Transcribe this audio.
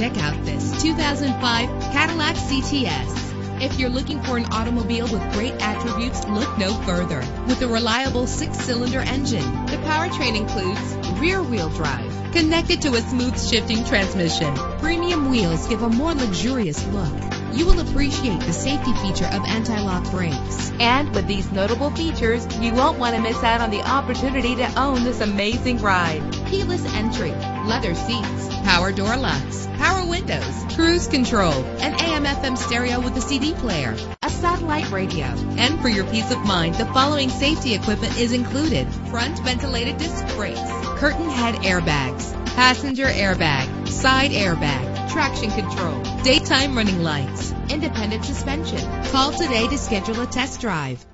Check out this 2005 Cadillac CTS. If you're looking for an automobile with great attributes, look no further. With a reliable six-cylinder engine, the powertrain includes rear-wheel drive, connected to a smooth shifting transmission. Premium wheels give a more luxurious look. You will appreciate the safety feature of anti-lock brakes. And with these notable features, you won't want to miss out on the opportunity to own this amazing ride. Keyless entry, leather seats, power door locks, power windows, cruise control, an AM FM stereo with a CD player, a satellite radio. And for your peace of mind, the following safety equipment is included. Front ventilated disc brakes, curtain head airbags, passenger airbag, side airbag, traction control, daytime running lights, independent suspension. Call today to schedule a test drive.